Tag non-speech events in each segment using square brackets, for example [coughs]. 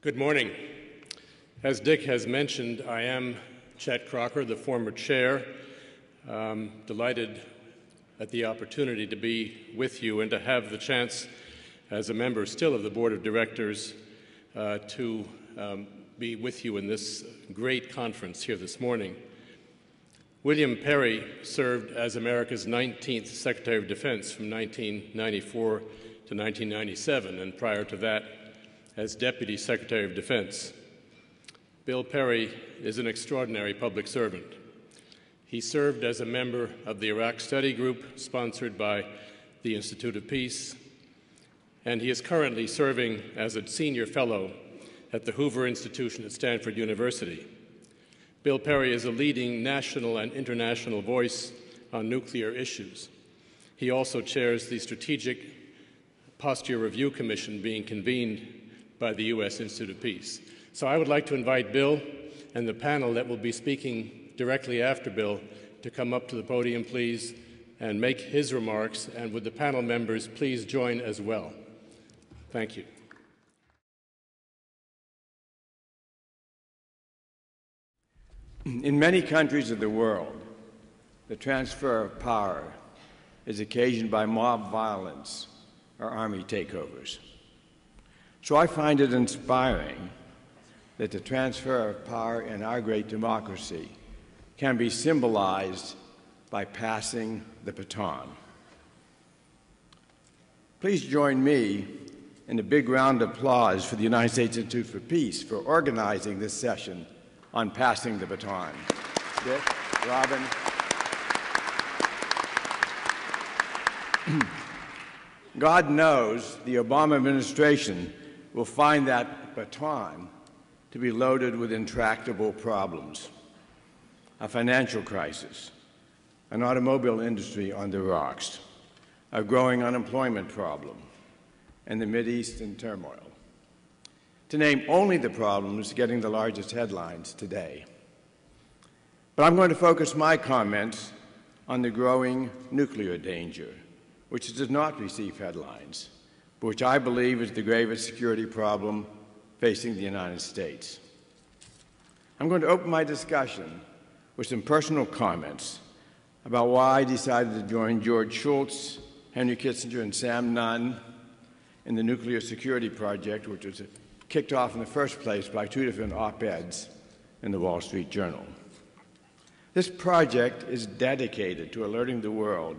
Good morning. As Dick has mentioned, I am Chet Crocker, the former chair. Um, delighted at the opportunity to be with you and to have the chance, as a member still of the Board of Directors, uh, to um, be with you in this great conference here this morning. William Perry served as America's 19th Secretary of Defense from 1994 to 1997, and prior to that, as Deputy Secretary of Defense. Bill Perry is an extraordinary public servant. He served as a member of the Iraq Study Group, sponsored by the Institute of Peace, and he is currently serving as a senior fellow at the Hoover Institution at Stanford University. Bill Perry is a leading national and international voice on nuclear issues. He also chairs the Strategic Posture Review Commission being convened by the U.S. Institute of Peace. So I would like to invite Bill and the panel that will be speaking directly after Bill to come up to the podium, please, and make his remarks. And would the panel members please join as well? Thank you. In many countries of the world, the transfer of power is occasioned by mob violence or army takeovers. So I find it inspiring that the transfer of power in our great democracy can be symbolized by passing the baton. Please join me in a big round of applause for the United States Institute for Peace for organizing this session on passing the baton. Dick, Robin. [clears throat] God knows the Obama administration will find that baton to be loaded with intractable problems a financial crisis, an automobile industry on the rocks, a growing unemployment problem, and the Mideastern turmoil. To name only the problems getting the largest headlines today. But I'm going to focus my comments on the growing nuclear danger, which does not receive headlines which I believe is the gravest security problem facing the United States. I'm going to open my discussion with some personal comments about why I decided to join George Shultz, Henry Kissinger, and Sam Nunn in the Nuclear Security Project, which was kicked off in the first place by two different op eds in the Wall Street Journal. This project is dedicated to alerting the world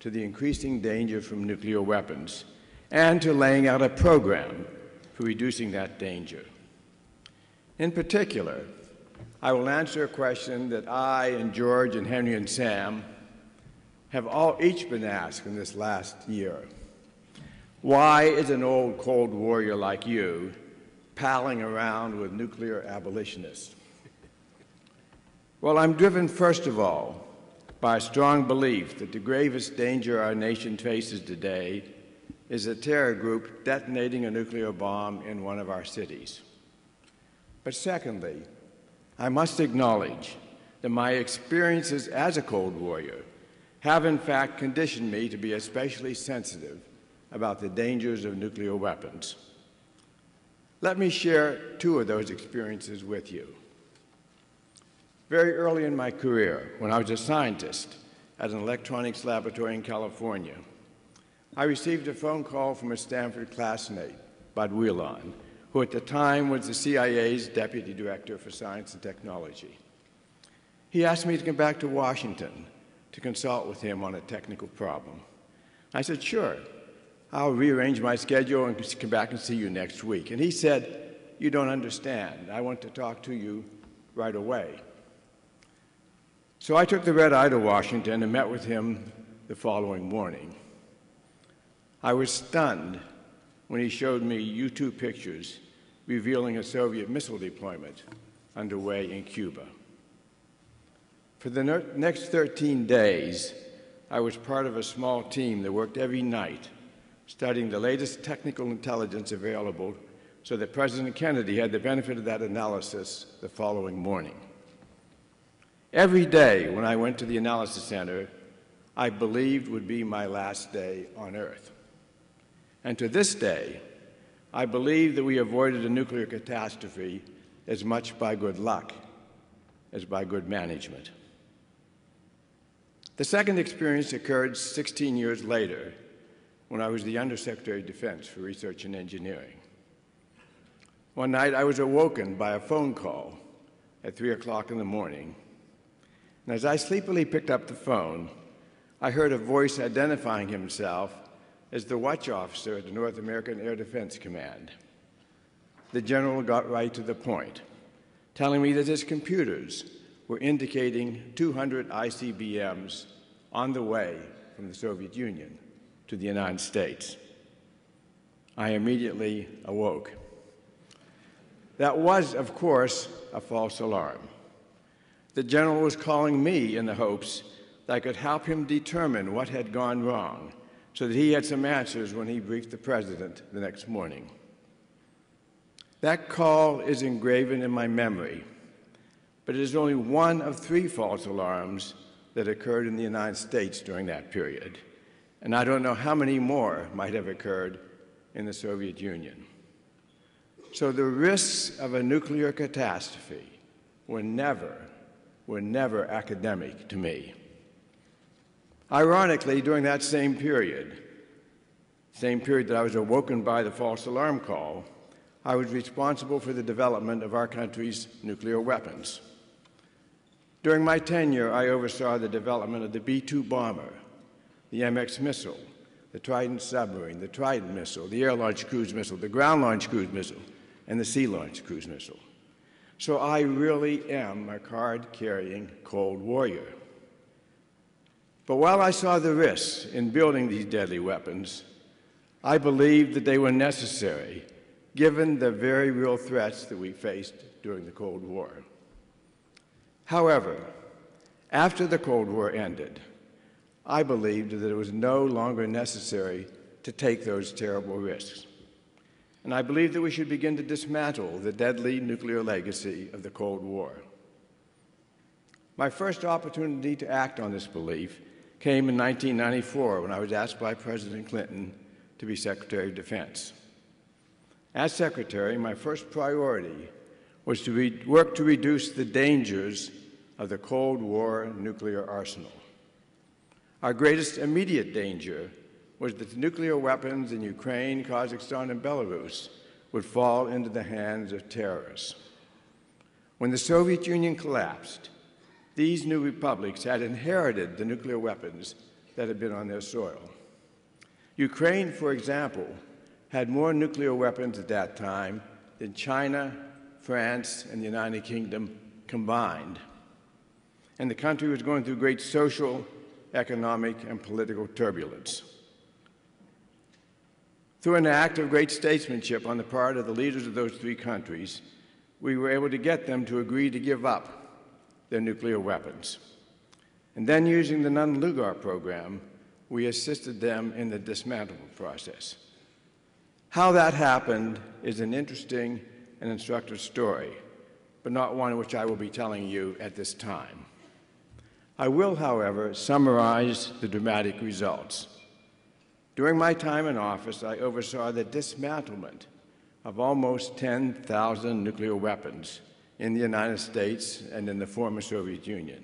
to the increasing danger from nuclear weapons and to laying out a program for reducing that danger. In particular, I will answer a question that I and George and Henry and Sam have all each been asked in this last year. Why is an old Cold Warrior like you palling around with nuclear abolitionists? Well, I'm driven, first of all, by a strong belief that the gravest danger our nation faces today is a terror group detonating a nuclear bomb in one of our cities. But secondly, I must acknowledge that my experiences as a Cold Warrior have in fact conditioned me to be especially sensitive about the dangers of nuclear weapons. Let me share two of those experiences with you. Very early in my career, when I was a scientist at an electronics laboratory in California, I received a phone call from a Stanford classmate, Bud Wheelon, who at the time was the CIA's Deputy Director for Science and Technology. He asked me to come back to Washington to consult with him on a technical problem. I said, sure. I'll rearrange my schedule and come back and see you next week. And he said, you don't understand. I want to talk to you right away. So I took the red eye to Washington and met with him the following morning. I was stunned when he showed me U-2 pictures revealing a Soviet missile deployment underway in Cuba. For the next 13 days, I was part of a small team that worked every night studying the latest technical intelligence available so that President Kennedy had the benefit of that analysis the following morning. Every day when I went to the analysis center, I believed would be my last day on Earth. And to this day, I believe that we avoided a nuclear catastrophe as much by good luck as by good management. The second experience occurred 16 years later when I was the Undersecretary of Defense for Research and Engineering. One night I was awoken by a phone call at 3 o'clock in the morning. And as I sleepily picked up the phone, I heard a voice identifying himself as the watch officer at the North American Air Defense Command. The general got right to the point, telling me that his computers were indicating 200 ICBMs on the way from the Soviet Union to the United States. I immediately awoke. That was, of course, a false alarm. The general was calling me in the hopes that I could help him determine what had gone wrong so that he had some answers when he briefed the president the next morning. That call is engraven in my memory, but it is only one of three false alarms that occurred in the United States during that period, and I don't know how many more might have occurred in the Soviet Union. So the risks of a nuclear catastrophe were never, were never academic to me. Ironically, during that same period, same period that I was awoken by the false alarm call, I was responsible for the development of our country's nuclear weapons. During my tenure, I oversaw the development of the B 2 bomber, the MX missile, the Trident submarine, the Trident missile, the air launched cruise missile, the ground launched cruise missile, and the Sea Launched Cruise Missile. So I really am a card carrying Cold Warrior. But while I saw the risks in building these deadly weapons, I believed that they were necessary given the very real threats that we faced during the Cold War. However, after the Cold War ended, I believed that it was no longer necessary to take those terrible risks and I believe that we should begin to dismantle the deadly nuclear legacy of the Cold War. My first opportunity to act on this belief came in 1994 when I was asked by President Clinton to be Secretary of Defense. As Secretary, my first priority was to work to reduce the dangers of the Cold War nuclear arsenal. Our greatest immediate danger was that the nuclear weapons in Ukraine, Kazakhstan, and Belarus would fall into the hands of terrorists. When the Soviet Union collapsed, these new republics had inherited the nuclear weapons that had been on their soil. Ukraine, for example, had more nuclear weapons at that time than China, France, and the United Kingdom combined. And the country was going through great social, economic, and political turbulence. Through an act of great statesmanship on the part of the leaders of those three countries, we were able to get them to agree to give up their nuclear weapons. And then, using the Nunn-Lugar program, we assisted them in the dismantlement process. How that happened is an interesting and instructive story, but not one which I will be telling you at this time. I will, however, summarize the dramatic results. During my time in office, I oversaw the dismantlement of almost 10,000 nuclear weapons in the United States and in the former Soviet Union,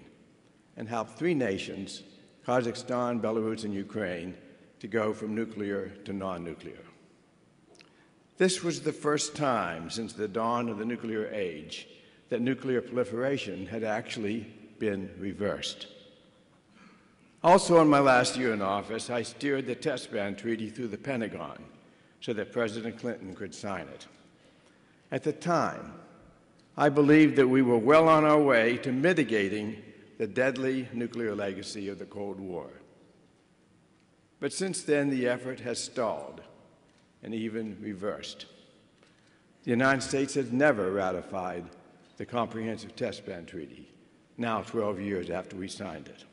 and helped three nations, Kazakhstan, Belarus, and Ukraine, to go from nuclear to non nuclear. This was the first time since the dawn of the nuclear age that nuclear proliferation had actually been reversed. Also, in my last year in office, I steered the test ban treaty through the Pentagon so that President Clinton could sign it. At the time, I believed that we were well on our way to mitigating the deadly nuclear legacy of the Cold War. But since then, the effort has stalled and even reversed. The United States has never ratified the Comprehensive Test Ban Treaty, now 12 years after we signed it.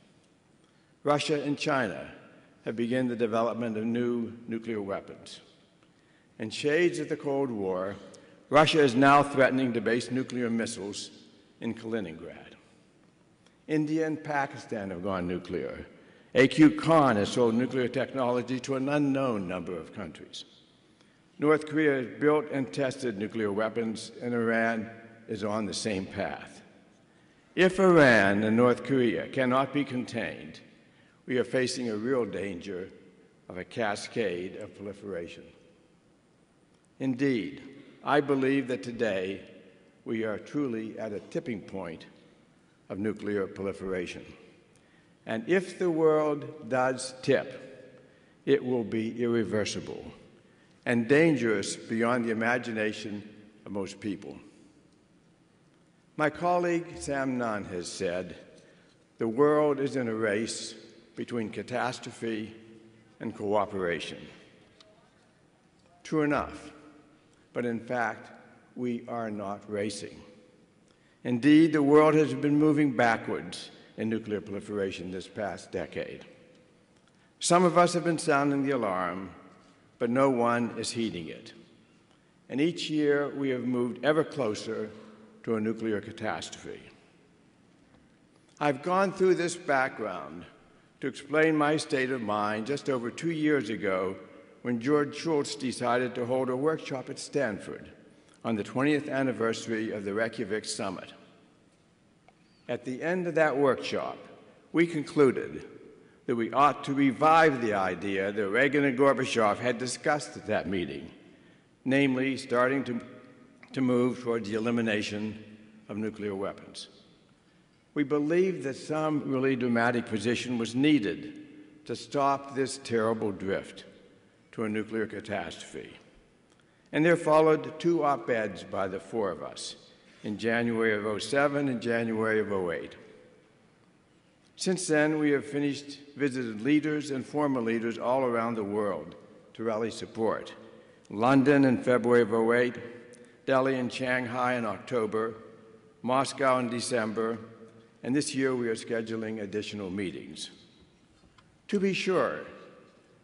Russia and China have begun the development of new nuclear weapons. In shades of the Cold War, Russia is now threatening to base nuclear missiles in Kaliningrad. India and Pakistan have gone nuclear. AQ Khan has sold nuclear technology to an unknown number of countries. North Korea has built and tested nuclear weapons, and Iran is on the same path. If Iran and North Korea cannot be contained, we are facing a real danger of a cascade of proliferation. Indeed, I believe that today we are truly at a tipping point of nuclear proliferation. And if the world does tip, it will be irreversible and dangerous beyond the imagination of most people. My colleague Sam Nunn has said the world is in a race between catastrophe and cooperation. True enough, but in fact, we are not racing. Indeed, the world has been moving backwards in nuclear proliferation this past decade. Some of us have been sounding the alarm, but no one is heeding it. And each year we have moved ever closer to a nuclear catastrophe. I've gone through this background to explain my state of mind just over two years ago when George Shultz decided to hold a workshop at Stanford on the 20th anniversary of the Reykjavik Summit. At the end of that workshop, we concluded that we ought to revive the idea that Reagan and Gorbachev had discussed at that meeting, namely starting to, to move towards the elimination of nuclear weapons. We believed that some really dramatic position was needed to stop this terrible drift to a nuclear catastrophe. And there followed two op eds by the four of us in January of 07 and January of 08. Since then, we have finished visited leaders and former leaders all around the world to rally support. London in February of 08, Delhi and Shanghai in October, Moscow in December, and this year we are scheduling additional meetings. To be sure,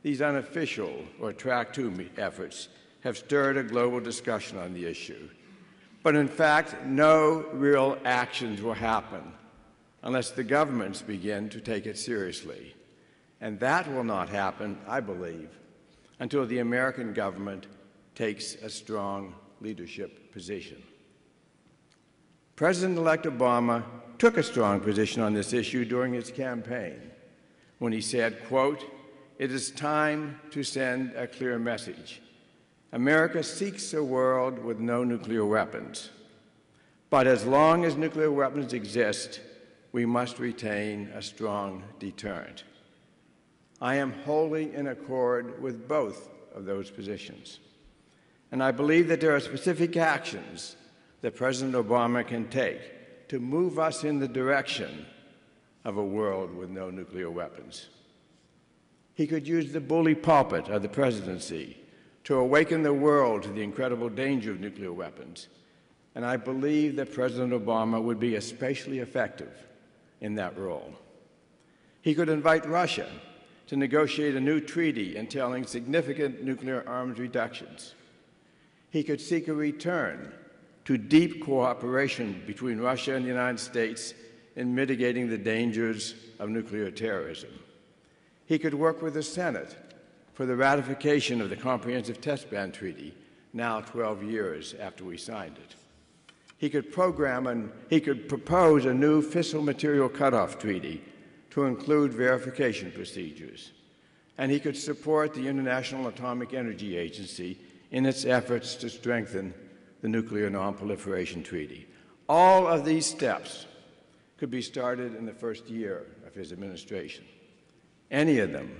these unofficial or track two efforts have stirred a global discussion on the issue. But in fact, no real actions will happen unless the governments begin to take it seriously. And that will not happen, I believe, until the American government takes a strong leadership position. President elect Obama took a strong position on this issue during his campaign when he said, quote, it is time to send a clear message. America seeks a world with no nuclear weapons. But as long as nuclear weapons exist, we must retain a strong deterrent. I am wholly in accord with both of those positions. And I believe that there are specific actions that President Obama can take to move us in the direction of a world with no nuclear weapons. He could use the bully pulpit of the presidency to awaken the world to the incredible danger of nuclear weapons. And I believe that President Obama would be especially effective in that role. He could invite Russia to negotiate a new treaty entailing significant nuclear arms reductions. He could seek a return to deep cooperation between Russia and the United States in mitigating the dangers of nuclear terrorism. He could work with the Senate for the ratification of the Comprehensive Test Ban Treaty, now 12 years after we signed it. He could program and he could propose a new fissile material cutoff treaty to include verification procedures. And he could support the International Atomic Energy Agency in its efforts to strengthen the Nuclear Nonproliferation Treaty. All of these steps could be started in the first year of his administration. Any of them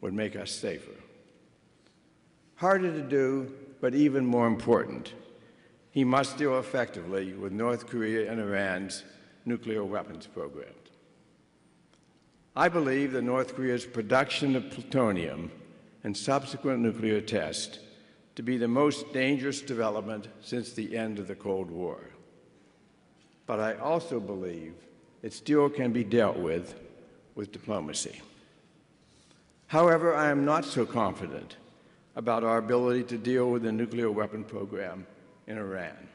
would make us safer. Harder to do, but even more important, he must deal effectively with North Korea and Iran's nuclear weapons program. I believe that North Korea's production of plutonium and subsequent nuclear test to be the most dangerous development since the end of the Cold War. But I also believe it still can be dealt with with diplomacy. However, I am not so confident about our ability to deal with the nuclear weapon program in Iran.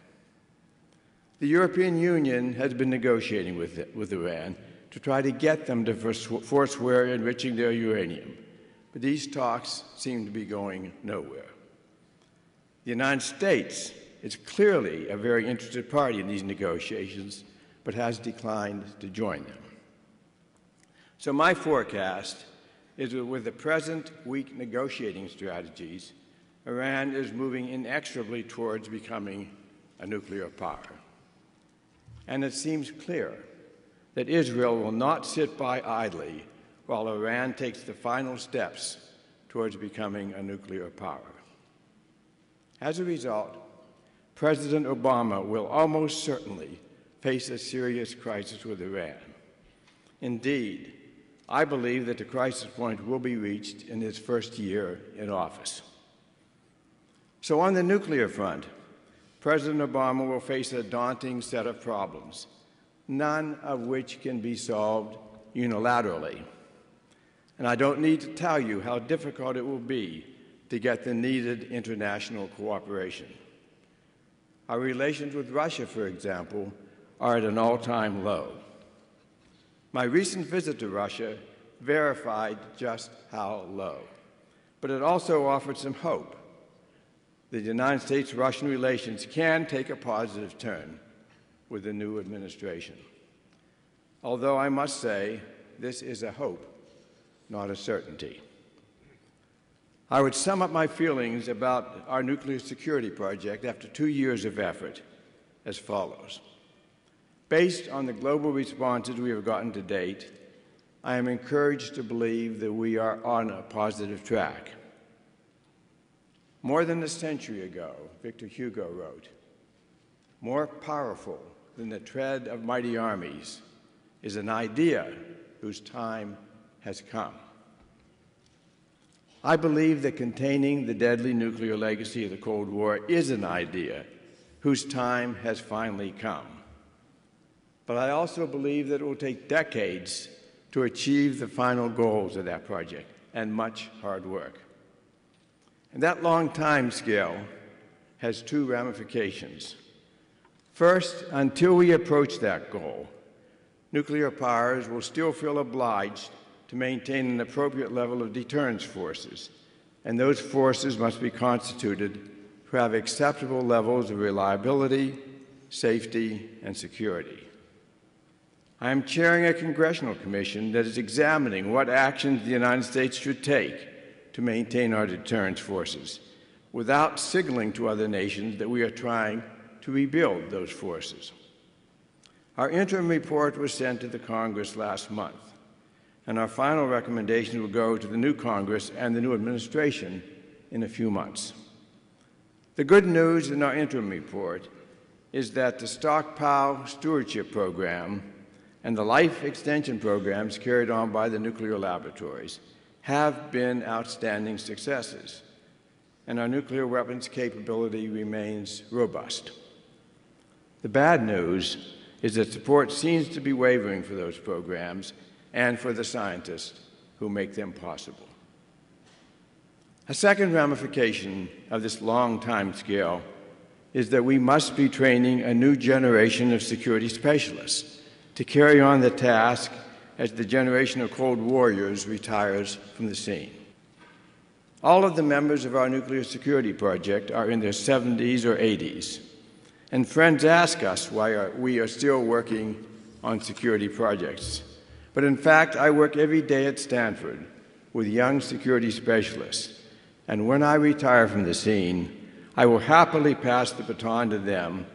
The European Union has been negotiating with, it, with Iran to try to get them to forswear enriching their uranium, but these talks seem to be going nowhere. The United States is clearly a very interested party in these negotiations, but has declined to join them. So, my forecast is that with the present weak negotiating strategies, Iran is moving inexorably towards becoming a nuclear power. And it seems clear that Israel will not sit by idly while Iran takes the final steps towards becoming a nuclear power. As a result, President Obama will almost certainly face a serious crisis with Iran. Indeed, I believe that the crisis point will be reached in his first year in office. So, on the nuclear front, President Obama will face a daunting set of problems, none of which can be solved unilaterally. And I don't need to tell you how difficult it will be to get the needed international cooperation. Our relations with Russia, for example, are at an all time low. My recent visit to Russia verified just how low, but it also offered some hope the United States Russian relations can take a positive turn with the new administration. Although I must say, this is a hope, not a certainty. I would sum up my feelings about our nuclear security project after two years of effort as follows. Based on the global responses we have gotten to date, I am encouraged to believe that we are on a positive track. More than a century ago, Victor Hugo wrote, More powerful than the tread of mighty armies is an idea whose time has come. I believe that containing the deadly nuclear legacy of the Cold War is an idea whose time has finally come. But I also believe that it will take decades to achieve the final goals of that project and much hard work. And that long time scale has two ramifications. First, until we approach that goal, nuclear powers will still feel obliged to maintain an appropriate level of deterrence forces, and those forces must be constituted to have acceptable levels of reliability, safety, and security. I am chairing a congressional commission that is examining what actions the United States should take to maintain our deterrence forces without signaling to other nations that we are trying to rebuild those forces. Our interim report was sent to the Congress last month, and our final recommendations will go to the new Congress and the new administration in a few months. The good news in our interim report is that the Stockpile Stewardship Program and the life extension programs carried on by the nuclear laboratories have been outstanding successes, and our nuclear weapons capability remains robust. The bad news is that support seems to be wavering for those programs and for the scientists who make them possible. A second ramification of this long time scale is that we must be training a new generation of security specialists to carry on the task as the generation of Cold Warriors retires from the scene. All of the members of our nuclear security project are in their 70s or 80s, and friends ask us why we are still working on security projects. But in fact, I work every day at Stanford with young security specialists, and when I retire from the scene, I will happily pass the baton to them,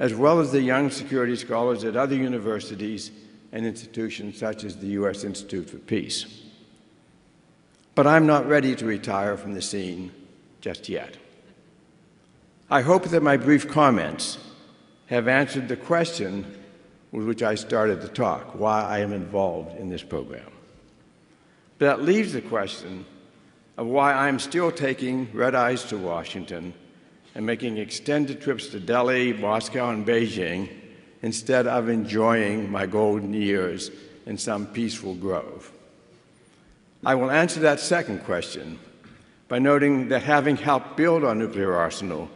as well as the young security scholars at other universities and institutions such as the U.S. Institute for Peace. But I'm not ready to retire from the scene just yet. I hope that my brief comments have answered the question with which I started the talk why I am involved in this program. But That leaves the question of why I'm still taking red eyes to Washington and making extended trips to Delhi, Moscow, and Beijing instead of enjoying my golden years in some peaceful grove? I will answer that second question by noting that having helped build our nuclear arsenal,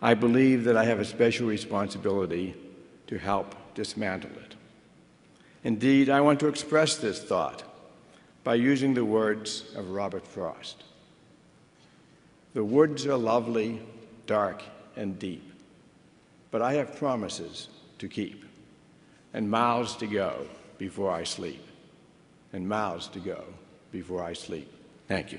I believe that I have a special responsibility to help dismantle it. Indeed, I want to express this thought by using the words of Robert Frost. The woods are lovely dark, and deep. But I have promises to keep, and miles to go before I sleep, and miles to go before I sleep. Thank you.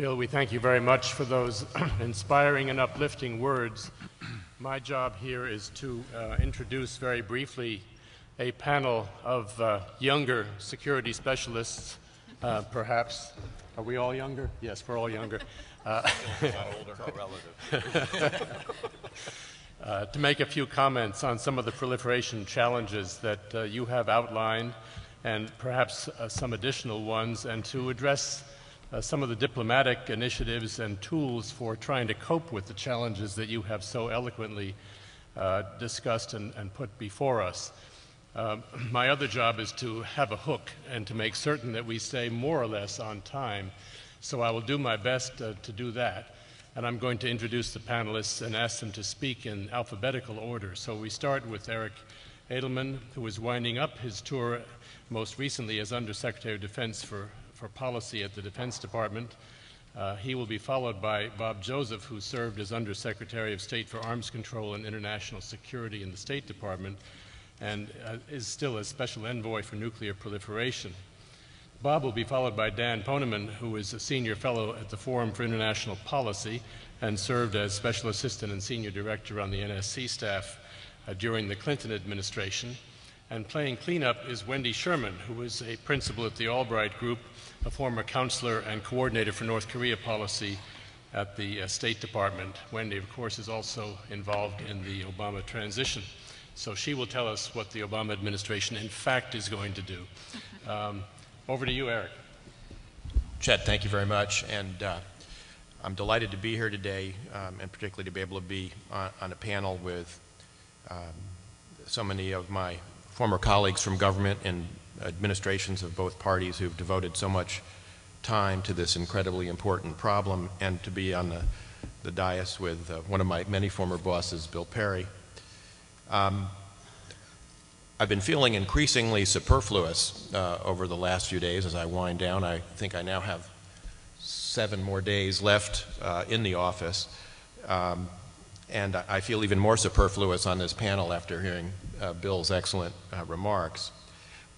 Bill, we thank you very much for those [clears throat] inspiring and uplifting words. My job here is to uh, introduce very briefly a panel of uh, younger security specialists, uh, perhaps. Are we all younger? Yes, we're all younger. Uh, [laughs] uh, to make a few comments on some of the proliferation challenges that uh, you have outlined and perhaps some additional ones, and to address uh, some of the diplomatic initiatives and tools for trying to cope with the challenges that you have so eloquently uh, discussed and, and, put before us. Uh, [clears throat] my other job is to have a hook and to make certain that we stay more or less on time. So I will do my best uh, to do that. And I'm going to introduce the panelists and ask them to speak in alphabetical order. So we start with Eric Edelman, who is winding up his tour most recently as Undersecretary of Defense for for Policy at the Defense Department. Uh, he will be followed by Bob Joseph, who served as Undersecretary of State for Arms Control and International Security in the State Department and uh, is still a Special Envoy for Nuclear Proliferation. Bob will be followed by Dan Poneman, who is a Senior Fellow at the Forum for International Policy and served as Special Assistant and Senior Director on the NSC staff uh, during the Clinton administration. And playing cleanup is Wendy Sherman, who is a principal at the Albright Group a former counselor and coordinator for North Korea policy at the uh, State Department. Wendy, of course, is also involved in the Obama transition. So she will tell us what the Obama administration, in fact, is going to do. Um, over to you, Eric. Chet, thank you very much. And uh, I'm delighted to be here today, um, and particularly to be able to be on, on a panel with um, so many of my former colleagues from government and administrations of both parties who've devoted so much time to this incredibly important problem and to be on the, the dais with uh, one of my many former bosses, Bill Perry. Um, I've been feeling increasingly superfluous uh, over the last few days as I wind down. I think I now have seven more days left uh, in the office. Um, and I feel even more superfluous on this panel after hearing uh, Bill's excellent uh, remarks.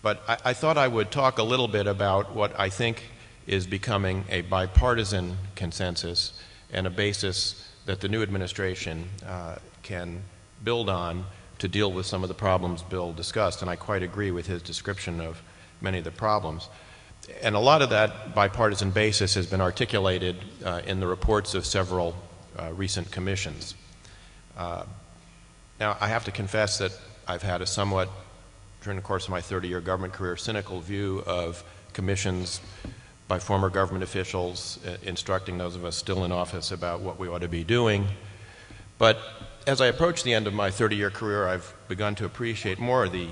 But I, I, thought I would talk a little bit about what I think is becoming a bipartisan consensus and a basis that the new administration uh, can build on to deal with some of the problems Bill discussed. And I quite agree with his description of many of the problems. And a lot of that bipartisan basis has been articulated uh, in the reports of several uh, recent commissions. Uh, now, I have to confess that I've had a somewhat during the course of my 30 year government career, cynical view of commissions by former government officials uh, instructing those of us still in office about what we ought to be doing. But as I approach the end of my 30 year career, I've begun to appreciate more the,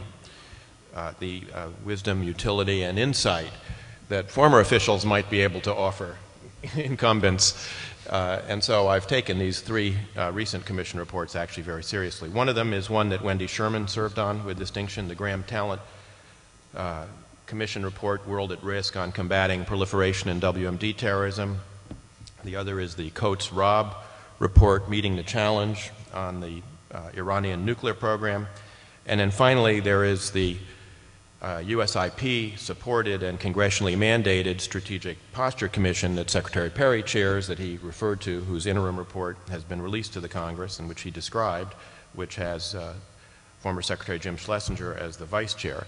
uh, the uh, wisdom, utility, and insight that former officials might be able to offer [laughs] incumbents uh, and so I've taken these three uh, recent commission reports actually very seriously. One of them is one that Wendy Sherman served on with distinction, the Graham Talent uh, Commission report, World at Risk on Combating Proliferation and WMD Terrorism. The other is the Coats Robb report, Meeting the Challenge on the uh, Iranian nuclear program. And then finally, there is the uh, USIP supported and congressionally mandated Strategic Posture Commission that Secretary Perry chairs, that he referred to, whose interim report has been released to the Congress and which he described, which has uh, former Secretary Jim Schlesinger as the vice chair.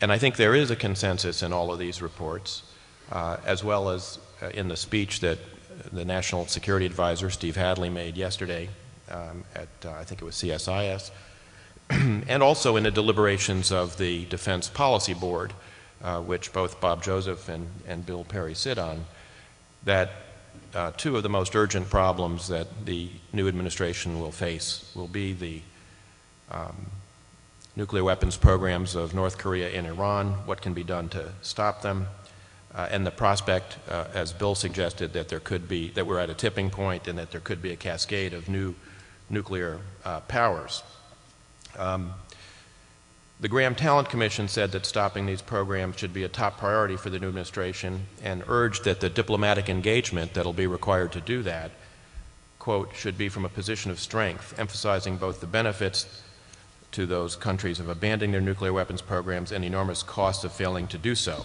And I think there is a consensus in all of these reports, uh, as well as uh, in the speech that the National Security Advisor, Steve Hadley, made yesterday um, at, uh, I think it was CSIS [clears throat] and also in the deliberations of the Defense Policy Board, uh, which both Bob Joseph and, and Bill Perry sit on, that uh, two of the most urgent problems that the new administration will face will be the um, nuclear weapons programs of North Korea and Iran, what can be done to stop them, uh, and the prospect, uh, as Bill suggested, that there could be, that we're at a tipping point and that there could be a cascade of new nuclear uh, powers. Um, the Graham Talent Commission said that stopping these programs should be a top priority for the new administration and urged that the diplomatic engagement that'll be required to do that, quote, should be from a position of strength, emphasizing both the benefits to those countries of abandoning their nuclear weapons programs and the enormous costs of failing to do so.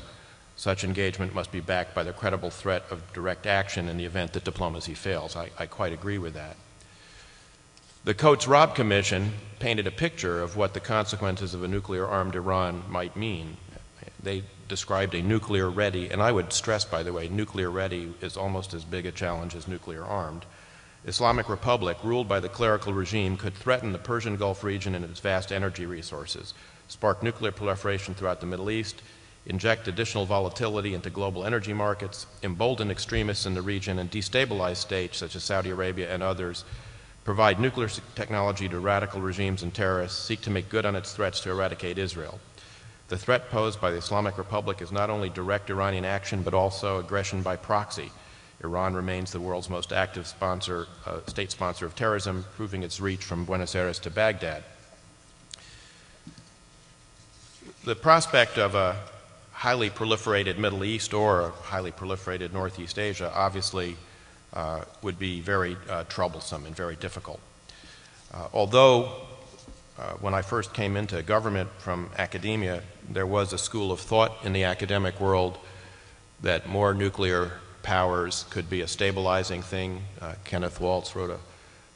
Such engagement must be backed by the credible threat of direct action in the event that diplomacy fails. I, I quite agree with that. The Coats-Robb Commission painted a picture of what the consequences of a nuclear-armed Iran might mean. They described a nuclear-ready, and I would stress, by the way, nuclear-ready is almost as big a challenge as nuclear-armed. Islamic Republic, ruled by the clerical regime, could threaten the Persian Gulf region and its vast energy resources, spark nuclear proliferation throughout the Middle East, inject additional volatility into global energy markets, embolden extremists in the region, and destabilize states such as Saudi Arabia and others provide nuclear technology to radical regimes and terrorists, seek to make good on its threats to eradicate Israel. The threat posed by the Islamic Republic is not only direct Iranian action, but also aggression by proxy. Iran remains the world's most active sponsor, uh, state sponsor of terrorism, proving its reach from Buenos Aires to Baghdad. The prospect of a highly proliferated Middle East or a highly proliferated Northeast Asia obviously would be very uh, troublesome and very difficult. Uh, although uh, when I first came into government from academia, there was a school of thought in the academic world that more nuclear powers could be a stabilizing thing. Uh, Kenneth Waltz wrote a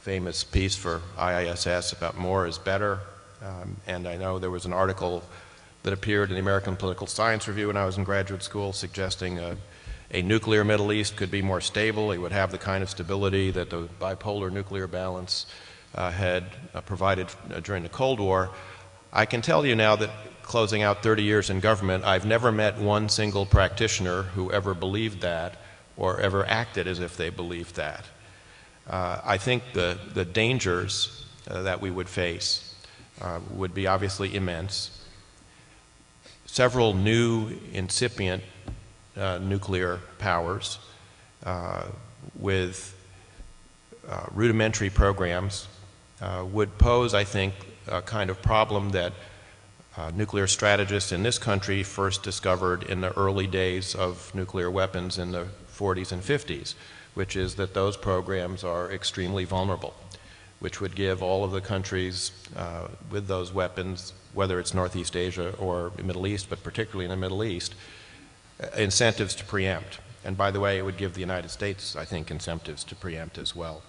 famous piece for IISS about more is better. Um, and I know there was an article that appeared in the American Political Science Review when I was in graduate school suggesting a nuclear Middle East could be more stable. It would have the kind of stability that the bipolar nuclear balance uh, had uh, provided uh, during the Cold War. I can tell you now that closing out 30 years in government, I've never met one single practitioner who ever believed that or ever acted as if they believed that. Uh, I think the, the dangers uh, that we would face uh, would be obviously immense. Several new incipient nuclear powers uh, with uh, rudimentary programs uh, would pose, I think, a kind of problem that uh, nuclear strategists in this country first discovered in the early days of nuclear weapons in the 40s and 50s, which is that those programs are extremely vulnerable, which would give all of the countries uh, with those weapons, whether it's Northeast Asia or Middle East, but particularly in the Middle East, uh, incentives to preempt. And by the way, it would give the United States, I think, incentives to preempt as well.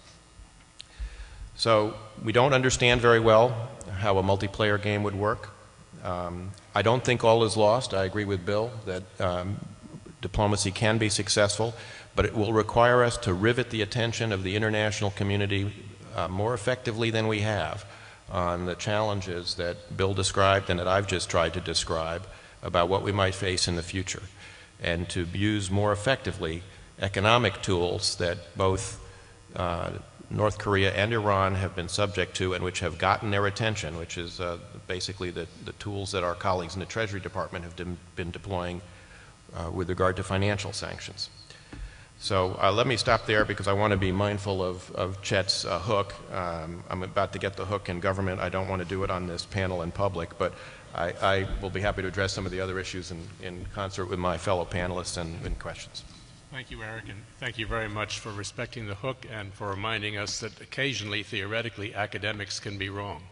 So we don't understand very well how a multiplayer game would work. Um, I don't think all is lost. I agree with Bill that um, diplomacy can be successful, but it will require us to rivet the attention of the international community uh, more effectively than we have on the challenges that Bill described and that I've just tried to describe about what we might face in the future and to use more effectively economic tools that both uh, North Korea and Iran have been subject to and which have gotten their attention, which is uh, basically the, the, tools that our colleagues in the Treasury Department have been deploying uh, with regard to financial sanctions. So uh, let me stop there because I want to be mindful of, of Chet's uh, hook. Um, I'm about to get the hook in government. I don't want to do it on this panel in public, but I, I, will be happy to address some of the other issues in, in concert with my fellow panelists and in questions. Thank you, Eric, and thank you very much for respecting the hook and for reminding us that occasionally, theoretically, academics can be wrong.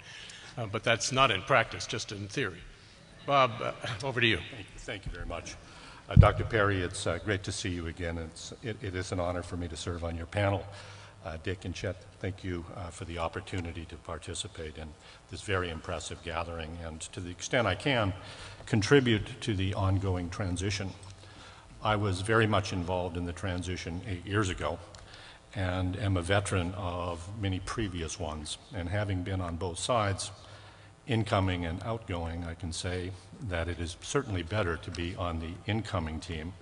Uh, but that's not in practice, just in theory. Bob, uh, over to you. Thank you, thank you very much. Uh, Dr. Perry, it's uh, great to see you again. It's, it, it is an honor for me to serve on your panel. Uh, Dick and Chet, thank you uh, for the opportunity to participate in this very impressive gathering and to the extent I can, contribute to the ongoing transition. I was very much involved in the transition eight years ago and am a veteran of many previous ones. And having been on both sides, incoming and outgoing, I can say that it is certainly better to be on the incoming team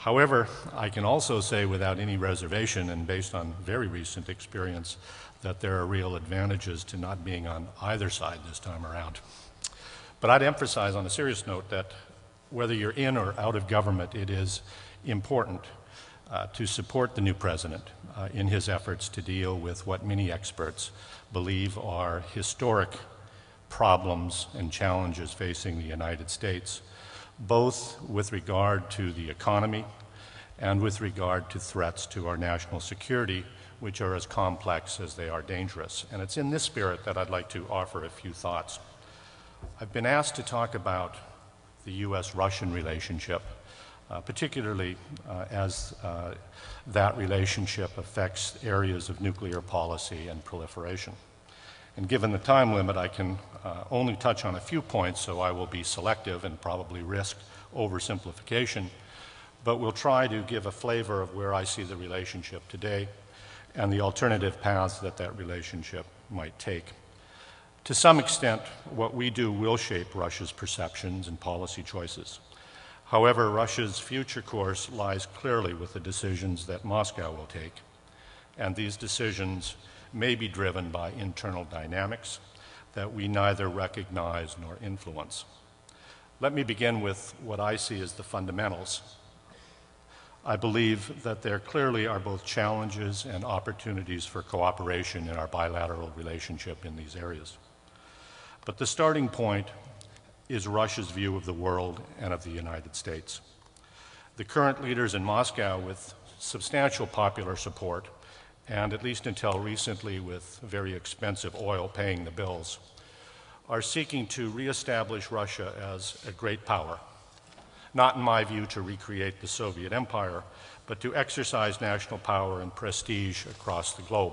However, I can also say without any reservation and based on very recent experience that there are real advantages to not being on either side this time around. But I'd emphasize on a serious note that whether you're in or out of government, it is important uh, to support the new president uh, in his efforts to deal with what many experts believe are historic problems and challenges facing the United States, both with regard to the economy and with regard to threats to our national security, which are as complex as they are dangerous. And it's in this spirit that I'd like to offer a few thoughts. I've been asked to talk about the U.S. Russian relationship, uh, particularly uh, as uh, that relationship affects areas of nuclear policy and proliferation. And given the time limit, I can uh, only touch on a few points, so I will be selective and probably risk oversimplification. But we'll try to give a flavor of where I see the relationship today and the alternative paths that that relationship might take. To some extent, what we do will shape Russia's perceptions and policy choices. However, Russia's future course lies clearly with the decisions that Moscow will take, and these decisions may be driven by internal dynamics that we neither recognize nor influence. Let me begin with what I see as the fundamentals I believe that there clearly are both challenges and opportunities for cooperation in our bilateral relationship in these areas. But the starting point is Russia's view of the world and of the United States. The current leaders in Moscow, with substantial popular support, and at least until recently with very expensive oil paying the bills, are seeking to reestablish Russia as a great power not in my view to recreate the Soviet empire, but to exercise national power and prestige across the globe.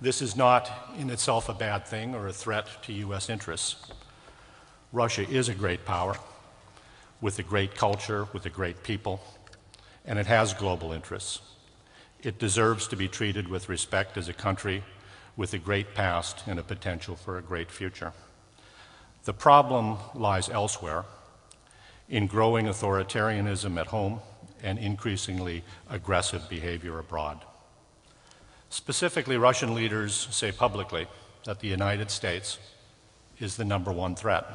This is not in itself a bad thing or a threat to U.S. interests. Russia is a great power with a great culture, with a great people, and it has global interests. It deserves to be treated with respect as a country with a great past and a potential for a great future. The problem lies elsewhere in growing authoritarianism at home and increasingly aggressive behavior abroad. Specifically, Russian leaders say publicly that the United States is the number one threat,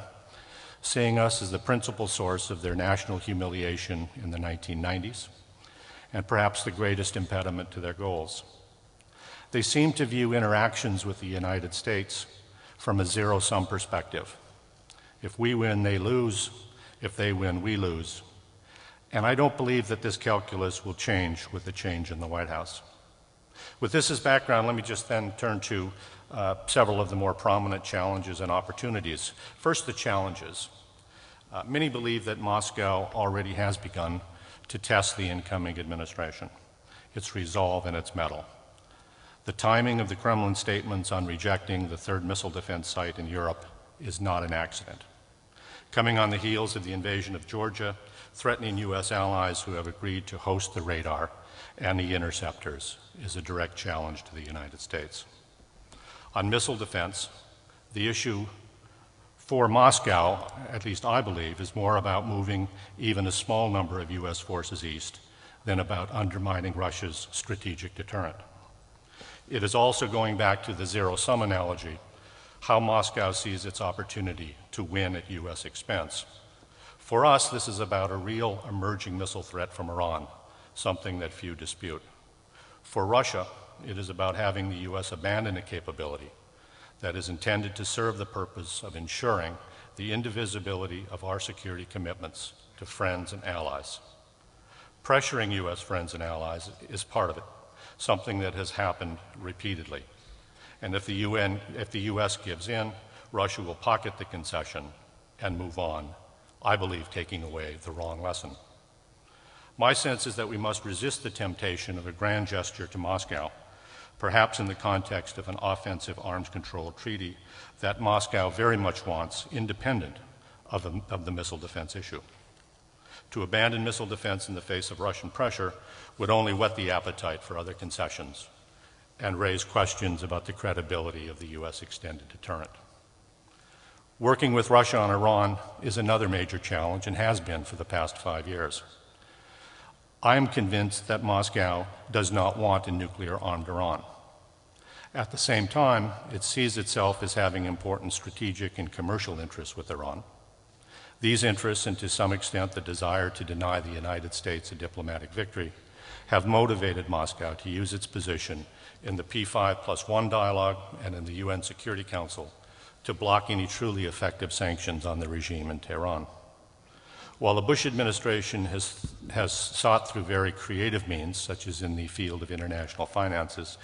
seeing us as the principal source of their national humiliation in the 1990s and perhaps the greatest impediment to their goals. They seem to view interactions with the United States from a zero sum perspective. If we win, they lose, if they win, we lose. And I don't believe that this calculus will change with the change in the White House. With this as background, let me just then turn to uh, several of the more prominent challenges and opportunities. First, the challenges. Uh, many believe that Moscow already has begun to test the incoming administration, its resolve and its mettle. The timing of the Kremlin statements on rejecting the third missile defense site in Europe is not an accident coming on the heels of the invasion of Georgia, threatening U.S. allies who have agreed to host the radar and the interceptors is a direct challenge to the United States. On missile defense, the issue for Moscow, at least I believe, is more about moving even a small number of U.S. forces east than about undermining Russia's strategic deterrent. It is also going back to the zero sum analogy how Moscow sees its opportunity to win at U.S. expense. For us, this is about a real emerging missile threat from Iran, something that few dispute. For Russia, it is about having the U.S. abandon a capability that is intended to serve the purpose of ensuring the indivisibility of our security commitments to friends and allies. Pressuring U.S. friends and allies is part of it, something that has happened repeatedly. And if the, UN, if the U.S. gives in, Russia will pocket the concession and move on, I believe taking away the wrong lesson. My sense is that we must resist the temptation of a grand gesture to Moscow, perhaps in the context of an offensive arms control treaty that Moscow very much wants, independent of the, of the missile defense issue. To abandon missile defense in the face of Russian pressure would only whet the appetite for other concessions and raise questions about the credibility of the U.S. extended deterrent. Working with Russia on Iran is another major challenge and has been for the past five years. I am convinced that Moscow does not want a nuclear armed Iran. At the same time, it sees itself as having important strategic and commercial interests with Iran. These interests, and to some extent the desire to deny the United States a diplomatic victory, have motivated Moscow to use its position in the P5 plus one dialogue and in the UN Security Council to block any truly effective sanctions on the regime in Tehran. While the Bush administration has, has sought through very creative means, such as in the field of international finances,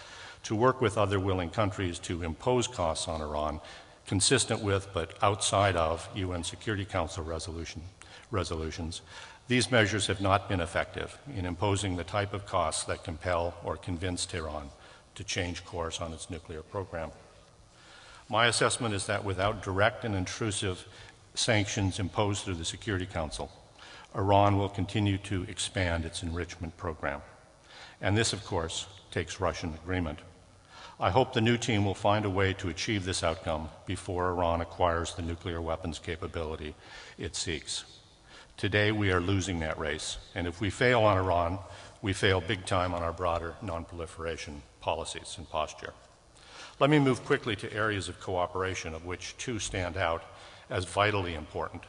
to work with other willing countries to impose costs on Iran, consistent with but outside of UN Security Council resolution, resolutions, these measures have not been effective in imposing the type of costs that compel or convince Tehran to change course on its nuclear program. My assessment is that without direct and intrusive sanctions imposed through the Security Council, Iran will continue to expand its enrichment program. And this, of course, takes Russian agreement. I hope the new team will find a way to achieve this outcome before Iran acquires the nuclear weapons capability it seeks. Today, we are losing that race, and if we fail on Iran, we fail big time on our broader nonproliferation policies and posture. Let me move quickly to areas of cooperation, of which two stand out as vitally important.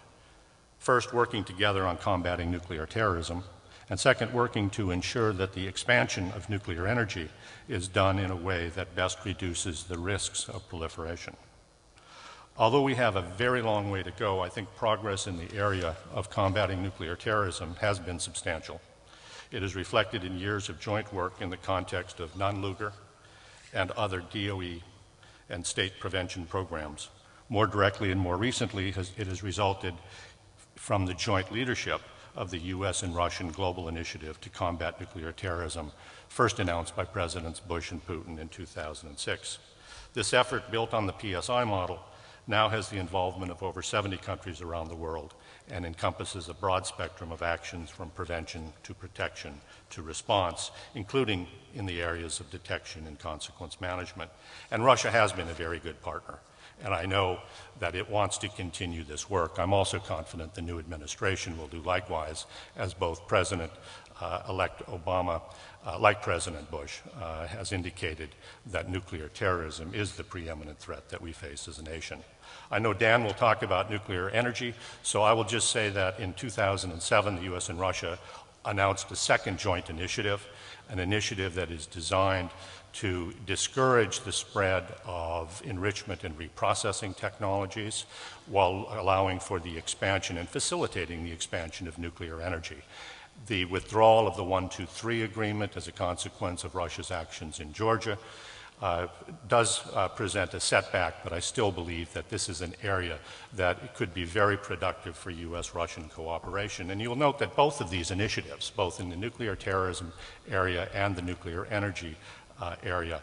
First, working together on combating nuclear terrorism, and second, working to ensure that the expansion of nuclear energy is done in a way that best reduces the risks of proliferation. Although we have a very long way to go, I think progress in the area of combating nuclear terrorism has been substantial. It is reflected in years of joint work in the context of Nunn-Lugar and other DOE and state prevention programs. More directly and more recently, it has resulted from the joint leadership of the U.S. and Russian Global Initiative to Combat Nuclear Terrorism, first announced by Presidents Bush and Putin in 2006. This effort, built on the PSI model, now has the involvement of over 70 countries around the world and encompasses a broad spectrum of actions from prevention to protection to response, including in the areas of detection and consequence management. And Russia has been a very good partner and I know that it wants to continue this work. I'm also confident the new administration will do likewise, as both President uh, elect Obama, uh, like President Bush, uh, has indicated that nuclear terrorism is the preeminent threat that we face as a nation. I know Dan will talk about nuclear energy, so I will just say that in 2007, the U.S. and Russia announced a second joint initiative, an initiative that is designed to discourage the spread of enrichment and reprocessing technologies while allowing for the expansion and facilitating the expansion of nuclear energy. The withdrawal of the 123 agreement as a consequence of Russia's actions in Georgia uh, does uh, present a setback, but I still believe that this is an area that could be very productive for U.S. Russian cooperation. And you'll note that both of these initiatives, both in the nuclear terrorism area and the nuclear energy area.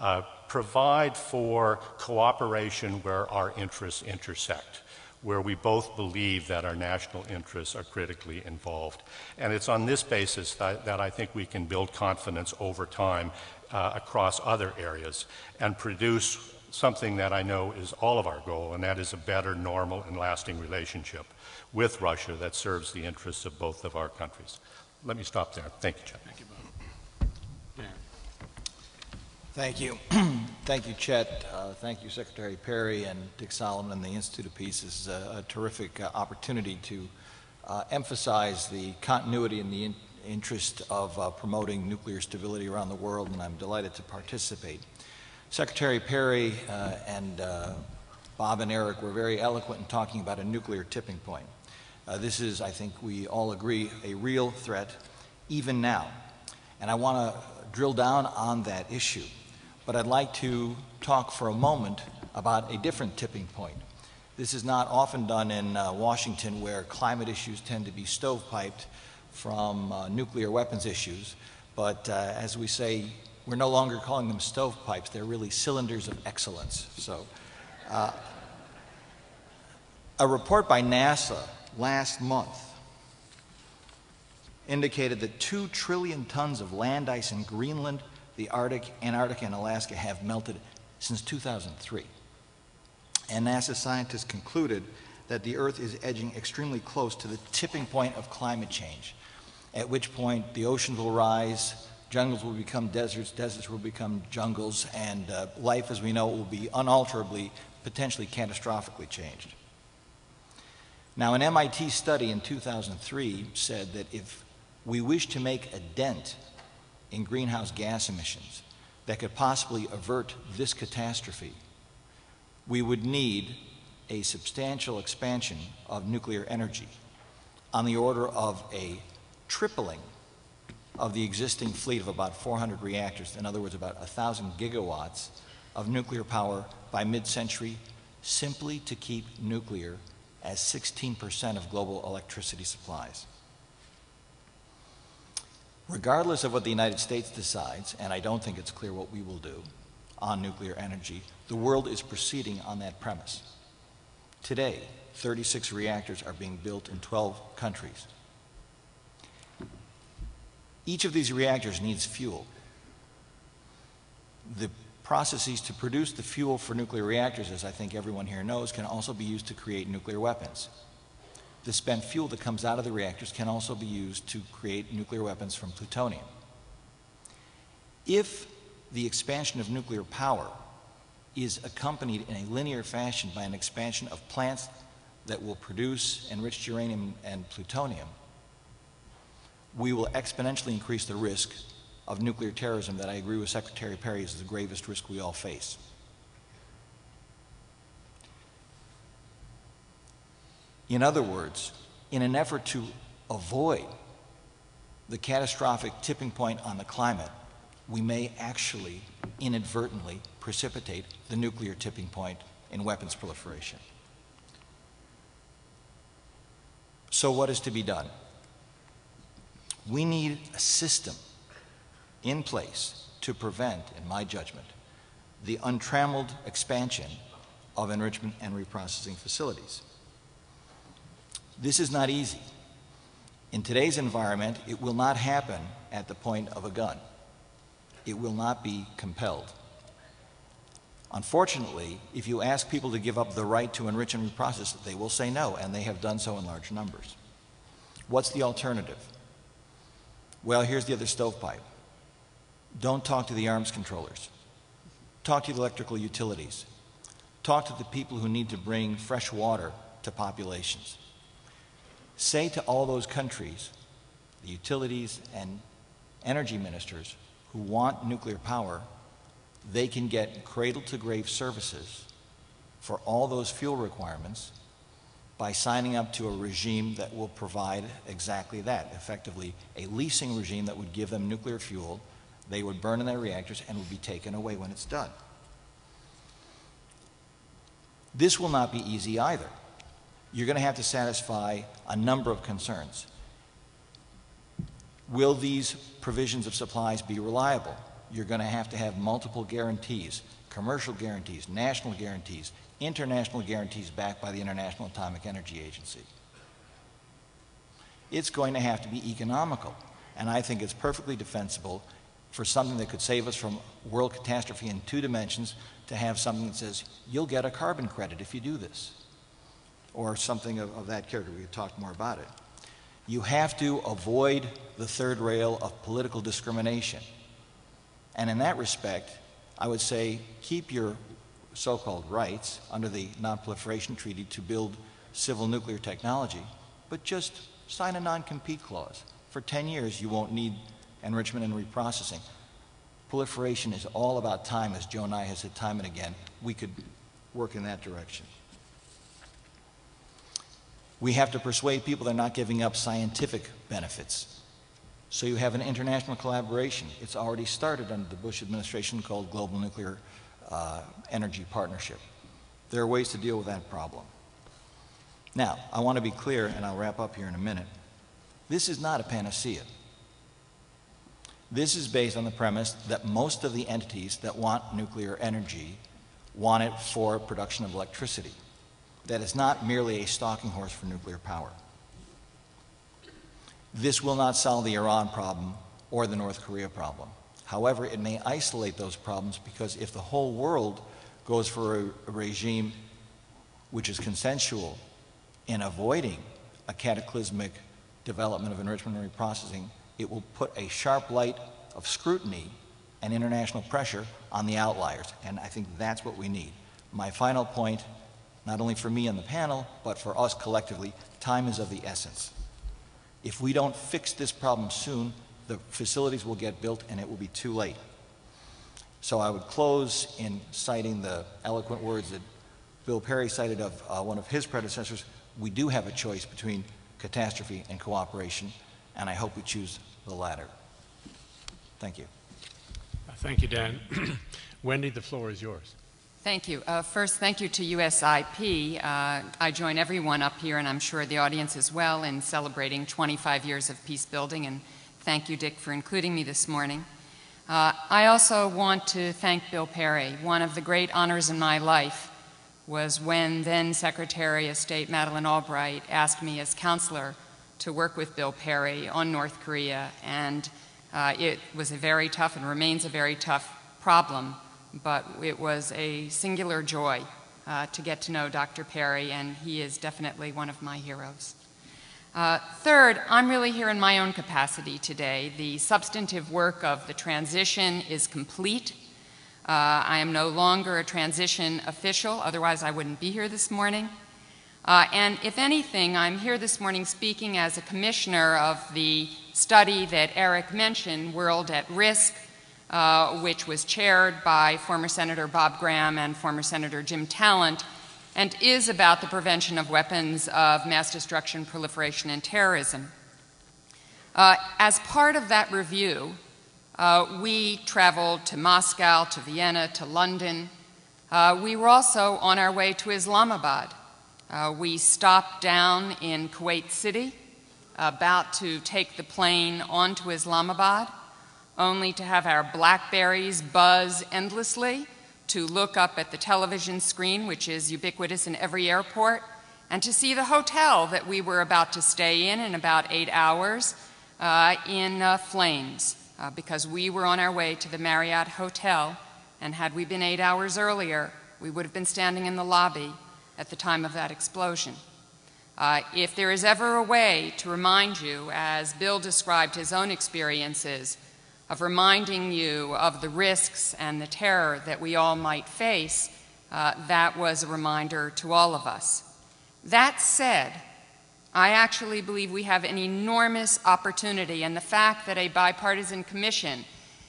Uh, provide for cooperation where our interests intersect, where we both believe that our national interests are critically involved. And it's on this basis that, that I think we can build confidence over time uh, across other areas and produce something that I know is all of our goal, and that is a better, normal, and lasting relationship with Russia that serves the interests of both of our countries. Let me stop there. Thank you, Chuck. Thank you, [clears throat] Thank you. Chet. Uh, thank you, Secretary Perry and Dick Solomon and the Institute of Peace. This is a, a terrific uh, opportunity to uh, emphasize the continuity and the in interest of uh, promoting nuclear stability around the world, and I'm delighted to participate. Secretary Perry uh, and uh, Bob and Eric were very eloquent in talking about a nuclear tipping point. this is, I think we all agree, a real threat, even now. And I want to drill down on that issue but I'd like to talk for a moment about a different tipping point. This is not often done in uh, Washington where climate issues tend to be stovepiped from uh, nuclear weapons issues, but uh, as we say, we're no longer calling them stovepipes, they're really cylinders of excellence. So, uh, a report by NASA last month indicated that 2 trillion tons of land ice in Greenland the Arctic, Antarctica, and Alaska have melted since 2003. And NASA scientists concluded that the Earth is edging extremely close to the tipping point of climate change, at which point the oceans will rise, jungles will become deserts, deserts will become jungles, and uh, life as we know it will be unalterably, potentially catastrophically changed. Now, an MIT study in 2003 said that if we wish to make a dent in greenhouse gas emissions that could possibly avert this catastrophe, we would need a substantial expansion of nuclear energy on the order of a tripling of the existing fleet of about 400 reactors, in other words, about 1,000 gigawatts of nuclear power by mid century, simply to keep nuclear as 16% of global electricity supplies. Regardless of what the United States decides, and I don't think it's clear what we will do on nuclear energy, the world is proceeding on that premise. Today, 36 reactors are being built in 12 countries. Each of these reactors needs fuel. The processes to produce the fuel for nuclear reactors, as I think everyone here knows, can also be used to create nuclear weapons. The spent fuel that comes out of the reactors can also be used to create nuclear weapons from plutonium. If the expansion of nuclear power is accompanied in a linear fashion by an expansion of plants that will produce enriched uranium and plutonium, we will exponentially increase the risk of nuclear terrorism that I agree with Secretary Perry is the gravest risk we all face. In other words, in an effort to avoid the catastrophic tipping point on the climate, we may actually inadvertently precipitate the nuclear tipping point in weapons proliferation. So, what is to be done? We need a system in place to prevent, in my judgment, the untrammeled expansion of enrichment and reprocessing facilities. This is not easy. In today's environment, it will not happen at the point of a gun. It will not be compelled. Unfortunately, if you ask people to give up the right to enrich and reprocess, they will say no, and they have done so in large numbers. What's the alternative? Well, here's the other stovepipe. Don't talk to the arms controllers. Talk to the electrical utilities. Talk to the people who need to bring fresh water to populations. Say to all those countries, the utilities and energy ministers who want nuclear power, they can get cradle to grave services for all those fuel requirements by signing up to a regime that will provide exactly that effectively, a leasing regime that would give them nuclear fuel they would burn in their reactors and would be taken away when it's done. This will not be easy either. You're going to have to satisfy a number of concerns. Will these provisions of supplies be reliable? You're going to have to have multiple guarantees commercial guarantees, national guarantees, international guarantees backed by the International Atomic Energy Agency. It's going to have to be economical, and I think it's perfectly defensible for something that could save us from world catastrophe in two dimensions to have something that says, you'll get a carbon credit if you do this, or something of, of that character. We could talk more about it. You have to avoid the third rail of political discrimination. And in that respect, I would say keep your so called rights under the Non Proliferation Treaty to build civil nuclear technology, but just sign a non compete clause. For 10 years, you won't need enrichment and reprocessing. Proliferation is all about time, as Joe and I have said time and again. We could work in that direction. We have to persuade people they're not giving up scientific benefits. So you have an international collaboration. It's already started under the Bush administration called Global Nuclear uh, Energy Partnership. There are ways to deal with that problem. Now, I want to be clear, and I'll wrap up here in a minute. This is not a panacea. This is based on the premise that most of the entities that want nuclear energy want it for production of electricity. That is not merely a stalking horse for nuclear power. This will not solve the Iran problem or the North Korea problem. However, it may isolate those problems because if the whole world goes for a, a regime which is consensual in avoiding a cataclysmic development of enrichment and reprocessing, it will put a sharp light of scrutiny and international pressure on the outliers. And I think that's what we need. My final point not only for me on the panel, but for us collectively, time is of the essence. If we don't fix this problem soon, the facilities will get built and it will be too late. So I would close in citing the eloquent words that Bill Perry cited of uh, one of his predecessors. We do have a choice between catastrophe and cooperation, and I hope we choose the latter. Thank you. Thank you, Dan. [clears throat] Wendy, the floor is yours. Thank you. Uh, first, thank you to USIP. Uh, I join everyone up here, and I'm sure the audience as well, in celebrating 25 years of peace building, and thank you, Dick, for including me this morning. Uh, I also want to thank Bill Perry. One of the great honors in my life was when then Secretary of State Madeleine Albright asked me as counselor to work with Bill Perry on North Korea, and uh, it was a very tough and remains a very tough problem but it was a singular joy uh, to get to know Dr. Perry, and he is definitely one of my heroes. Uh, third, I'm really here in my own capacity today. The substantive work of the transition is complete. Uh, I am no longer a transition official, otherwise, I wouldn't be here this morning. Uh, and if anything, I'm here this morning speaking as a commissioner of the study that Eric mentioned, World at Risk, uh, which was chaired by former Senator Bob Graham and former Senator Jim Talent, and is about the prevention of weapons of mass destruction, proliferation, and terrorism. Uh, as part of that review, uh, we traveled to Moscow, to Vienna, to London. Uh, we were also on our way to Islamabad. Uh, we stopped down in Kuwait City, about to take the plane on to Islamabad only to have our Blackberries buzz endlessly, to look up at the television screen, which is ubiquitous in every airport, and to see the hotel that we were about to stay in in about eight hours uh, in uh, flames, uh, because we were on our way to the Marriott Hotel, and had we been eight hours earlier, we would have been standing in the lobby at the time of that explosion. Uh, if there is ever a way to remind you, as Bill described his own experiences, of reminding you of the risks and the terror that we all might face, uh, that was a reminder to all of us. That said, I actually believe we have an enormous opportunity, and the fact that a bipartisan commission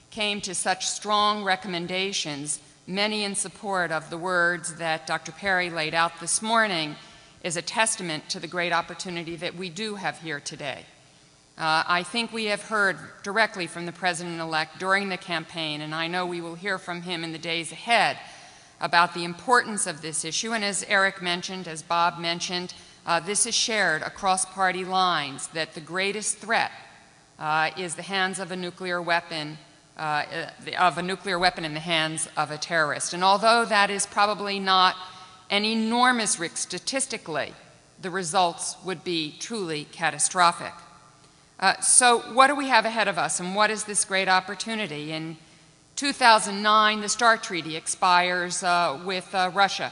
came to such strong recommendations, many in support of the words that Dr. Perry laid out this morning, is a testament to the great opportunity that we do have here today. Uh, I think we have heard directly from the President-elect during the campaign, and I know we will hear from him in the days ahead about the importance of this issue. And as Eric mentioned, as Bob mentioned, uh, this is shared across party lines that the greatest threat uh, is the hands of a nuclear weapon, uh, of a nuclear weapon in the hands of a terrorist. And although that is probably not an enormous risk statistically, the results would be truly catastrophic. Uh, so what do we have ahead of us and what is this great opportunity? In 2009, the START Treaty expires uh, with uh, Russia.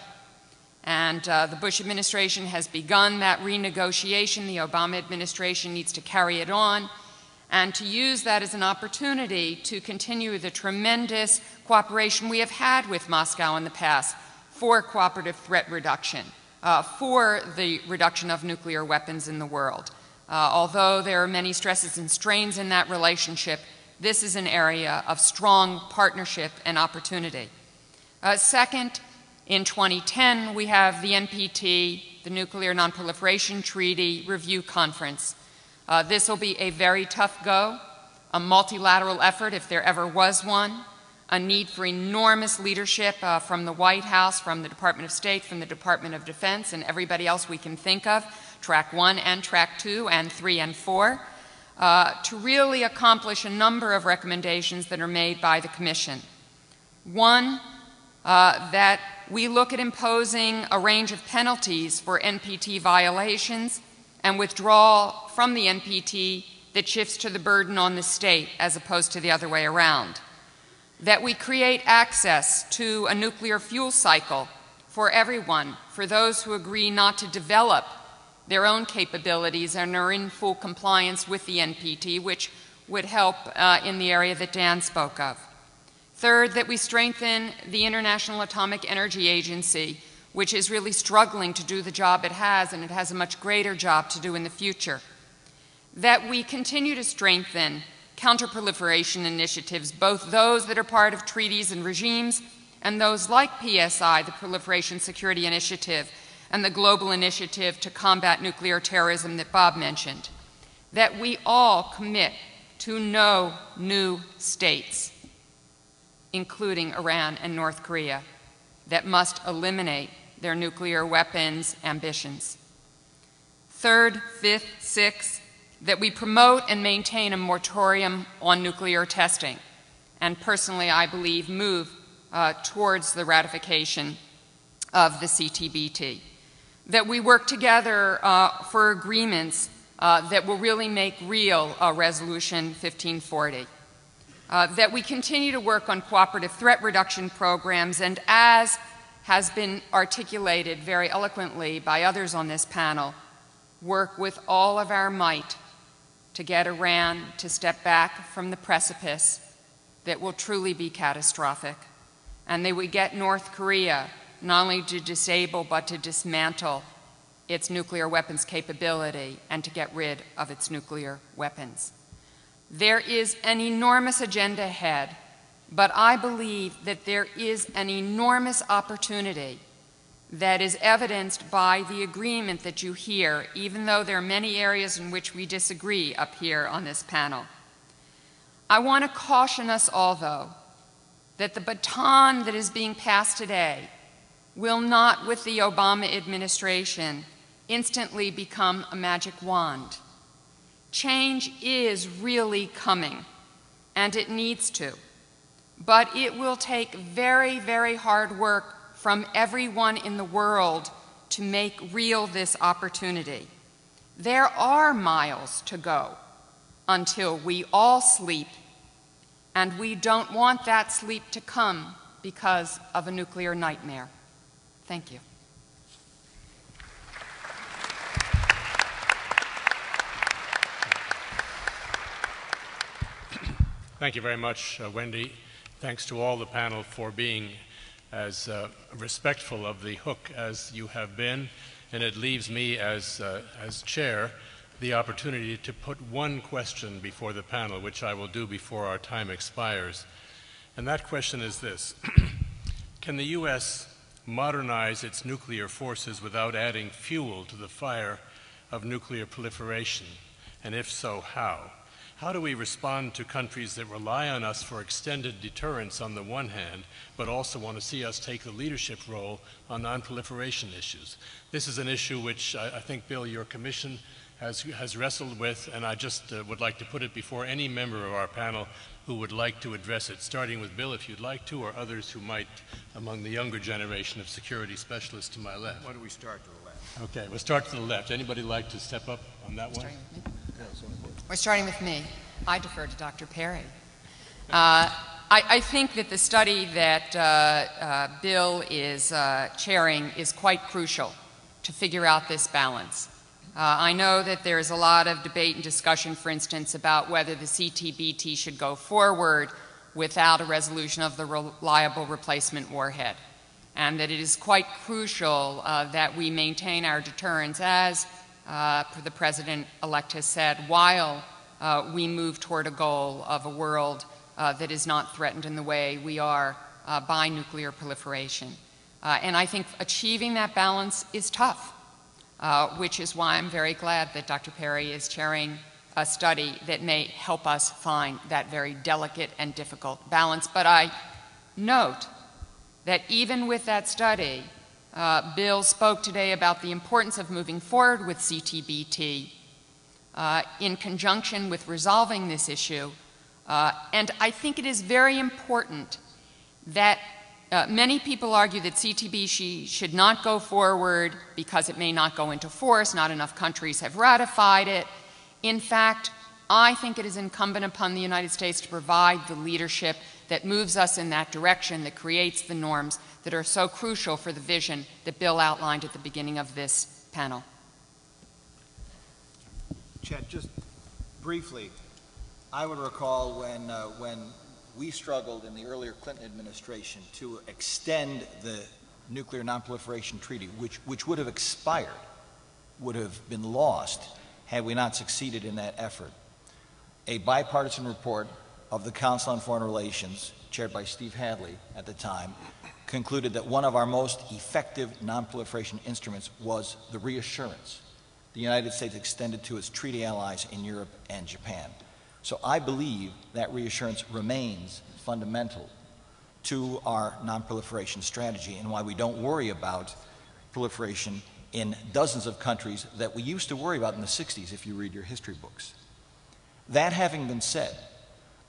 And uh, the Bush administration has begun that renegotiation. The Obama administration needs to carry it on and to use that as an opportunity to continue the tremendous cooperation we have had with Moscow in the past for cooperative threat reduction, uh, for the reduction of nuclear weapons in the world. Uh, although there are many stresses and strains in that relationship, this is an area of strong partnership and opportunity. Uh, second, in 2010, we have the NPT, the Nuclear Nonproliferation Treaty Review Conference. Uh, this will be a very tough go, a multilateral effort if there ever was one, a need for enormous leadership uh, from the White House, from the Department of State, from the Department of Defense, and everybody else we can think of track one and track two and three and four, uh, to really accomplish a number of recommendations that are made by the Commission. One, uh, that we look at imposing a range of penalties for NPT violations and withdrawal from the NPT that shifts to the burden on the state as opposed to the other way around. That we create access to a nuclear fuel cycle for everyone, for those who agree not to develop their own capabilities and are in full compliance with the NPT, which would help uh, in the area that Dan spoke of. Third, that we strengthen the International Atomic Energy Agency which is really struggling to do the job it has, and it has a much greater job to do in the future. That we continue to strengthen counterproliferation initiatives, both those that are part of treaties and regimes, and those like PSI, the Proliferation Security Initiative, and the Global Initiative to Combat Nuclear Terrorism that Bob mentioned. That we all commit to no new states, including Iran and North Korea, that must eliminate their nuclear weapons ambitions. Third, fifth, sixth, that we promote and maintain a moratorium on nuclear testing, and personally, I believe, move uh, towards the ratification of the CTBT. That we work together uh, for agreements uh, that will really make real uh, Resolution 1540. Uh, that we continue to work on cooperative threat reduction programs, and as has been articulated very eloquently by others on this panel, work with all of our might to get Iran to step back from the precipice that will truly be catastrophic, and they would get North Korea not only to disable but to dismantle its nuclear weapons capability and to get rid of its nuclear weapons. There is an enormous agenda ahead, but I believe that there is an enormous opportunity that is evidenced by the agreement that you hear, even though there are many areas in which we disagree up here on this panel. I want to caution us all, though, that the baton that is being passed today will not, with the Obama administration, instantly become a magic wand. Change is really coming, and it needs to. But it will take very, very hard work from everyone in the world to make real this opportunity. There are miles to go until we all sleep, and we don't want that sleep to come because of a nuclear nightmare. Thank you. Thank you very much, uh, Wendy. Thanks to all the panel for being as uh, respectful of the hook as you have been. And it leaves me as, uh, as chair the opportunity to put one question before the panel, which I will do before our time expires. And that question is this [clears throat] Can the U.S. modernize its nuclear forces without adding fuel to the fire of nuclear proliferation? And if so, how? How do we respond to countries that rely on us for extended deterrence on the one hand, but also want to see us take the leadership role on nonproliferation issues? This is an issue which I, I think, Bill, your commission has, has wrestled with, and I just uh, would like to put it before any member of our panel who would like to address it, starting with Bill, if you'd like to, or others who might, among the younger generation of security specialists to my left. Why do we start to the left? Okay, we'll start to the left. Anybody like to step up on that one? We're starting with me. I defer to Dr. Perry. Uh, I, I, think that the study that uh, uh, Bill is uh, chairing is quite crucial to figure out this balance. Uh, I know that there is a lot of debate and discussion, for instance, about whether the CTBT should go forward without a resolution of the reliable replacement warhead, and that it is quite crucial uh, that we maintain our deterrence as uh, the president-elect has said, while uh, we move toward a goal of a world uh, that is not threatened in the way we are uh, by nuclear proliferation. And I think achieving that balance is tough, uh, which is why I'm very glad that Dr. Perry is chairing a study that may help us find that very delicate and difficult balance. But I note that even with that study, uh, Bill spoke today about the importance of moving forward with CTBT uh, in conjunction with resolving this issue. Uh, and I think it is very important that uh, many people argue that CTBT should not go forward because it may not go into force. Not enough countries have ratified it. In fact, I think it is incumbent upon the United States to provide the leadership that moves us in that direction, that creates the norms that are so crucial for the vision that Bill outlined at the beginning of this panel. Chet, just briefly, I would recall when, uh, when we struggled in the earlier Clinton administration to extend the nuclear nonproliferation treaty, which, which would have expired, would have been lost had we not succeeded in that effort. A bipartisan report of the Council on Foreign Relations, chaired by Steve Hadley at the time, concluded that one of our most effective nonproliferation instruments was the reassurance the United States extended to its treaty allies in Europe and Japan. So I believe that reassurance remains fundamental to our nonproliferation strategy and why we don't worry about proliferation in dozens of countries that we used to worry about in the 60s if you read your history books. That having been said,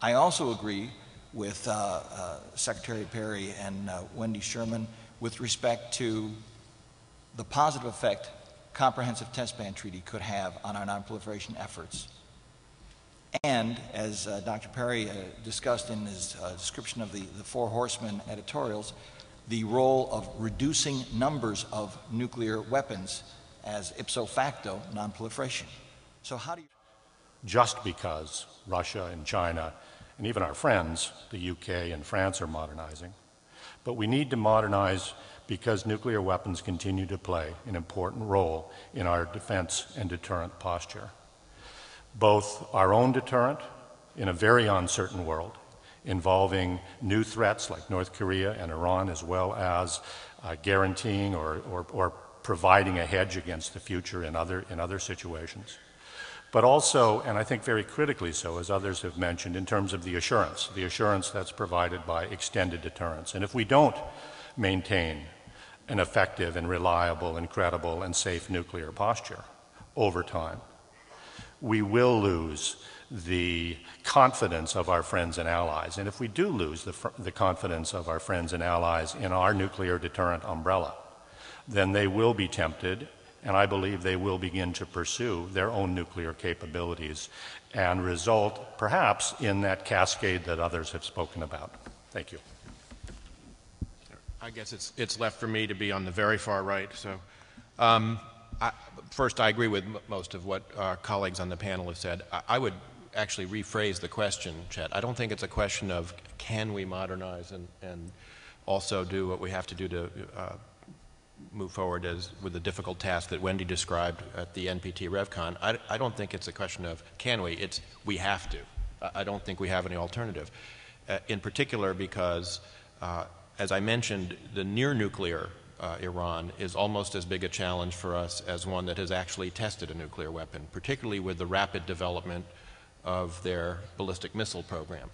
I also agree with uh, uh, Secretary Perry and uh, Wendy Sherman with respect to the positive effect comprehensive test ban treaty could have on our nonproliferation efforts. And as uh, Dr. Perry uh, discussed in his uh, description of the, the Four Horsemen editorials, the role of reducing numbers of nuclear weapons as ipso facto nonproliferation. So, how do you. Just because Russia and China, and even our friends, the UK and France, are modernizing, but we need to modernize because nuclear weapons continue to play an important role in our defense and deterrent posture. Both our own deterrent in a very uncertain world involving new threats like North Korea and Iran, as well as uh, guaranteeing or, or, or providing a hedge against the future in other, in other situations. But also, and I think very critically so, as others have mentioned, in terms of the assurance, the assurance that's provided by extended deterrence. And if we don't maintain an effective and reliable and credible and safe nuclear posture over time. We will lose the confidence of our friends and allies. And if we do lose the, the confidence of our friends and allies in our nuclear deterrent umbrella, then they will be tempted, and I believe they will begin to pursue their own nuclear capabilities and result, perhaps, in that cascade that others have spoken about. Thank you. I guess it's, it's left for me to be on the very far right. So, um, I, first, I agree with most of what our colleagues on the panel have said. I, I, would actually rephrase the question, Chet. I don't think it's a question of can we modernize and, and also do what we have to do to uh, move forward as, with the difficult task that Wendy described at the NPT RevCon. I, I don't think it's a question of can we, it's we have to. I, I don't think we have any alternative. Uh, in particular, because uh, as I mentioned, the near nuclear uh, Iran is almost as big a challenge for us as one that has actually tested a nuclear weapon, particularly with the rapid development of their ballistic missile program.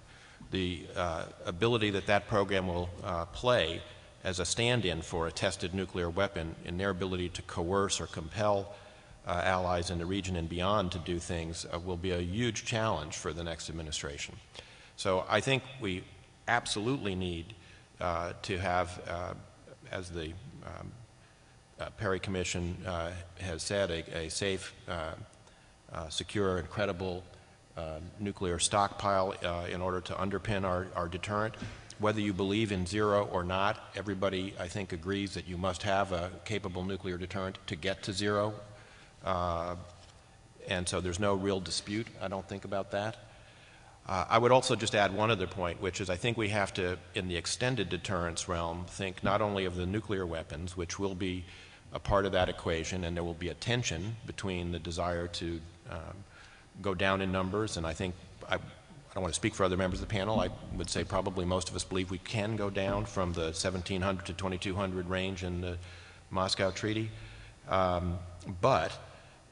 The uh, ability that that program will uh, play as a stand in for a tested nuclear weapon in their ability to coerce or compel uh, allies in the region and beyond to do things uh, will be a huge challenge for the next administration. So I think we absolutely need uh, to have, as the um, uh, Perry Commission has said, a, a safe, secure, and credible nuclear stockpile in order to underpin our, our deterrent whether you believe in zero or not, everybody, I think, agrees that you must have a capable nuclear deterrent to get to zero. Uh, and so there's no real dispute, I don't think, about that. Uh, I would also just add one other point, which is I think we have to, in the extended deterrence realm, think not only of the nuclear weapons, which will be a part of that equation, and there will be a tension between the desire to um, go down in numbers, and I think I, I, don't want to speak for other members of the panel. I would say probably most of us believe we can go down from the 1700 to 2200 range in the Moscow Treaty, um, but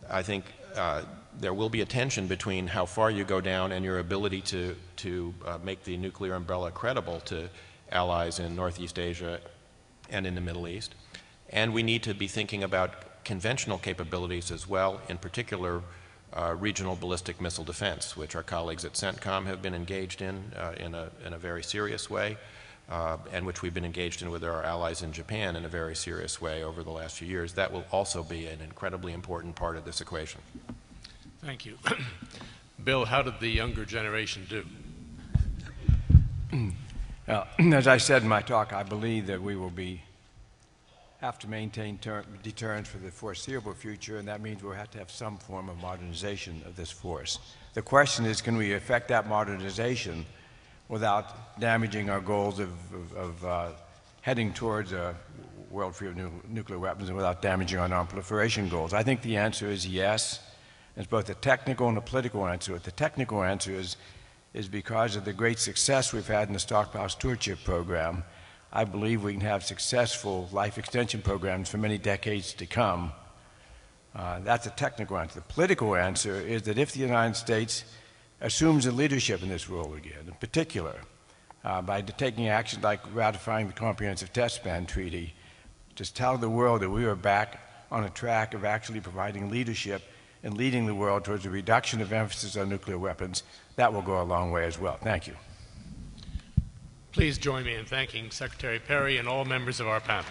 I think. Uh, there will be a tension between how far you go down and your ability to, to uh, make the nuclear umbrella credible to allies in Northeast Asia and in the Middle East. And we need to be thinking about conventional capabilities as well, in particular uh, regional ballistic missile defense, which our colleagues at CENTCOM have been engaged in uh, in, a, in a very serious way. Uh, and which we've been engaged in with our allies in Japan in a very serious way over the last few years, that will also be an incredibly important part of this equation. Thank you. [coughs] Bill, how did the younger generation do? Well, [clears throat] as I said in my talk, I believe that we will be have to maintain deterrence for the foreseeable future, and that means we'll have to have some form of modernization of this force. The question is, can we effect that modernization without damaging our goals of, of, of uh, heading towards a world free of nu- nuclear weapons and without damaging our non-proliferation goals? I think the answer is yes. It's both a technical and a political answer. The technical answer is, is because of the great success we've had in the stockpile stewardship program. I believe we can have successful life extension programs for many decades to come. Uh, that's a technical answer. The political answer is that if the United States assumes the leadership in this role again, in particular, uh, by taking actions like ratifying the Comprehensive Test Ban Treaty, to tell the world that we are back on a track of actually providing leadership and leading the world towards a reduction of emphasis on nuclear weapons. That will go a long way as well. Thank you. Please join me in thanking Secretary Perry and all members of our panel.